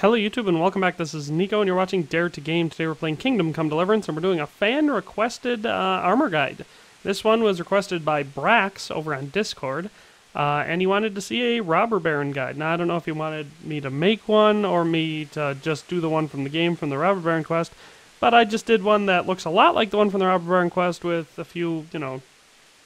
Hello YouTube and welcome back. This is Nico and you're watching Dare to Game. Today we're playing Kingdom Come Deliverance and we're doing a fan requested uh, armor guide. This one was requested by Brax over on Discord uh, and he wanted to see a Robber Baron guide. Now I don't know if he wanted me to make one or me to just do the one from the game from the Robber Baron quest, but I just did one that looks a lot like the one from the Robber Baron quest with a few, you know,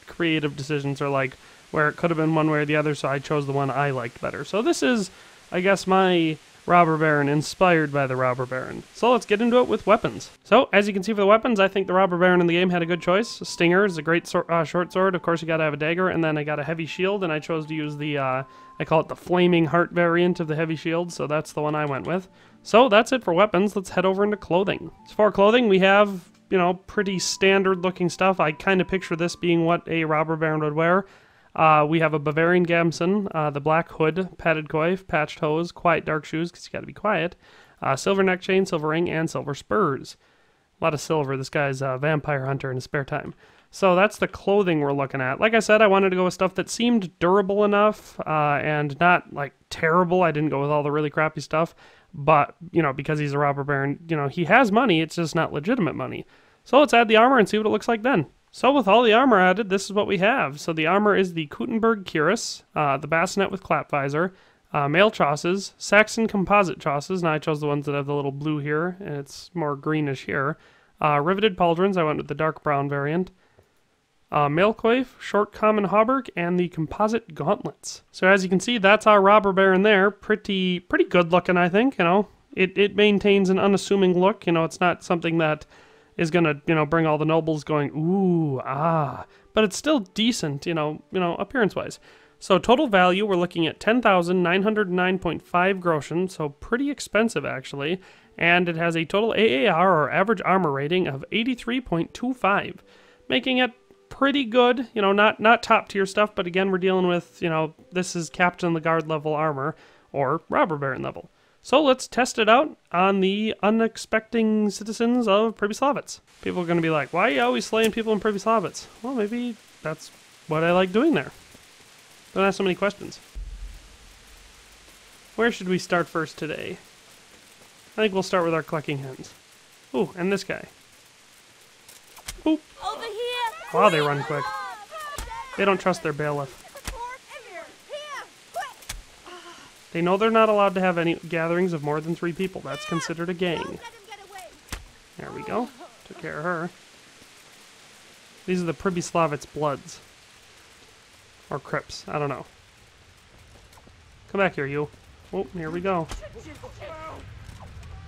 creative decisions or like where it could have been one way or the other, so I chose the one I liked better. So this is, I guess, my Robber Baron inspired by the Robber Baron. So let's get into it with weapons. So, as you can see for the weapons, I think the Robber Baron in the game had a good choice. Stinger is a great uh, short sword. Of course, you gotta have a dagger, and then I got a heavy shield, and I chose to use the, uh, I call it the Flaming Heart variant of the heavy shield, so that's the one I went with. So that's it for weapons. Let's head over into clothing. So for clothing, we have, you know, pretty standard looking stuff. I kind of picture this being what a Robber Baron would wear. Uh, we have a Bavarian Gambeson, uh, the black hood, padded coif, patched hose, quiet dark shoes because you got to be quiet, uh, silver neck chain, silver ring, and silver spurs. A lot of silver. This guy's a vampire hunter in his spare time. So that's the clothing we're looking at. Like I said, I wanted to go with stuff that seemed durable enough uh, and not like terrible. I didn't go with all the really crappy stuff, but you know because he's a robber baron, you know he has money. It's just not legitimate money. So let's add the armor and see what it looks like then. So with all the armor added, this is what we have. So the armor is the Kuttenberg Cuirass, uh, the bascinet with clap visor, uh, mail trosses, Saxon composite trosses. and I chose the ones that have the little blue here, and it's more greenish here. Uh, riveted pauldrons, I went with the dark brown variant. Uh, mail coif, short common hauberk, and the composite gauntlets. So as you can see, that's our robber baron there. Pretty, pretty good looking, I think. You know, it it maintains an unassuming look. You know, it's not something that is going to, you know, bring all the nobles going, ooh, ah. But it's still decent, you know, you know, appearance-wise. So total value, we're looking at 10,909.5 groschen, so pretty expensive actually. And it has a total AAR or average armor rating of 83.25, making it pretty good. You know, not not top tier stuff, but again, we're dealing with, you know, this is Captain the Guard level armor or Robber Baron level. So let's test it out on the unexpecting citizens of Pribyslavitz. People are going to be like, why are you always slaying people in Pribyslavitz? Well, maybe that's what I like doing there. Don't ask so many questions. Where should we start first today? I think we'll start with our clucking hens. Ooh, and this guy. Ooh. Over here! Wow, they run quick. They don't trust their bailiff. They know they're not allowed to have any gatherings of more than three people. That's considered a gang. There we go. Took care of her. These are the Pribyslavitz Bloods. Or Crips. I don't know. Come back here, you. Oh, here we go.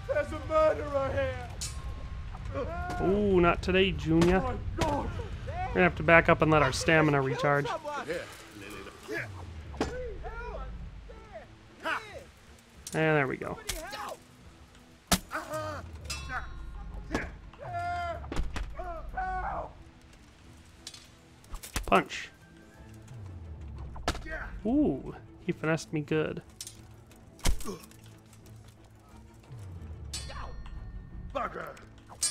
There's a murderer here! Ooh, not today, Junior. Oh We're gonna have to back up and let our stamina recharge. And there we go. Punch. Ooh, he finessed me good.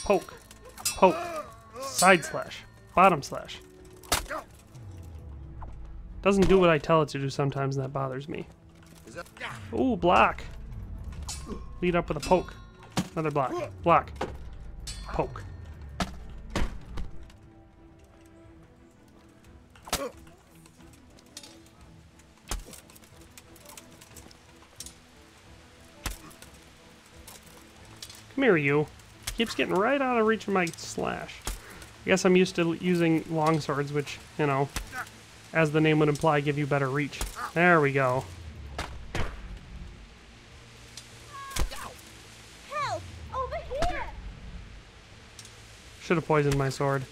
Poke. Poke. Side slash. Bottom slash. Doesn't do what I tell it to do sometimes, and that bothers me. Ooh, block. Lead up with a poke. Another block. Block. Poke. Come here, you. Keeps getting right out of reach of my slash. I guess I'm used to using long swords, which, you know, as the name would imply, give you better reach. There we go. Help! Over here! Should have poisoned my sword.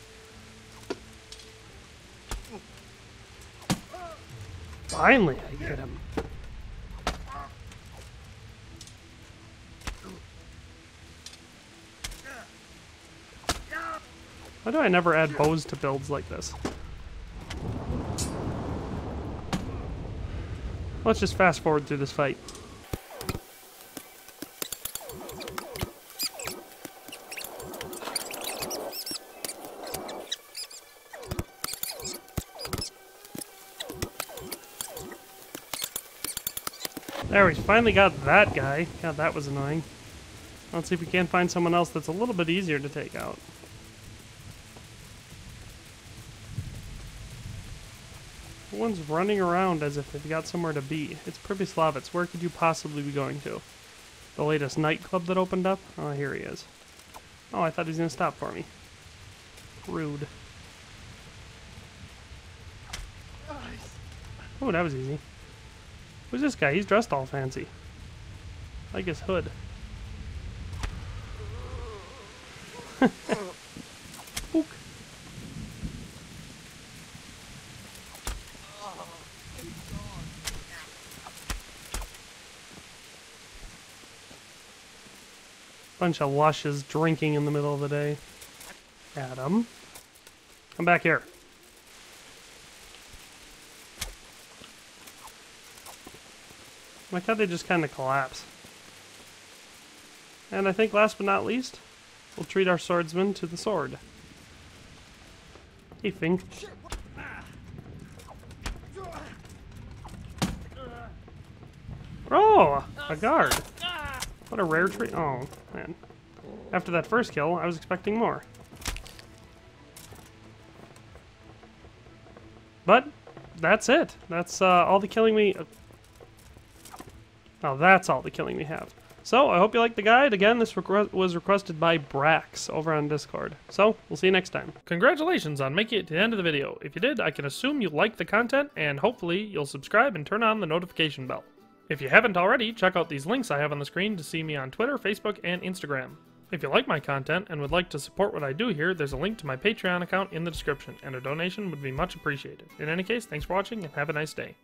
Finally, I get him. Why do I never add bows to builds like this? Let's just fast forward through this fight. There, we finally got that guy. God, that was annoying. Let's see if we can't find someone else that's a little bit easier to take out. Everyone's running around as if they've got somewhere to be. It's Pribyslavitz. Where could you possibly be going to? The latest nightclub that opened up? Oh, here he is. Oh, I thought he was going to stop for me. Rude. Oh, that was easy. Who's this guy? He's dressed all fancy. I like his hood. Bunch of lushes drinking in the middle of the day. Adam. Come back here. Like how they just kind of collapse. And I think last but not least, we'll treat our swordsman to the sword. Hey, Fink. Oh, a guard. What a rare treat. Oh, man. After that first kill, I was expecting more. But, that's it. That's uh, all the killing we... Oh, that's all the killing we have. So, I hope you liked the guide. Again, this requ was requested by Brax over on Discord. So, we'll see you next time. Congratulations on making it to the end of the video. If you did, I can assume you liked the content, and hopefully you'll subscribe and turn on the notification bell. If you haven't already, check out these links I have on the screen to see me on Twitter, Facebook, and Instagram. If you like my content and would like to support what I do here, there's a link to my Patreon account in the description, and a donation would be much appreciated. In any case, thanks for watching and have a nice day.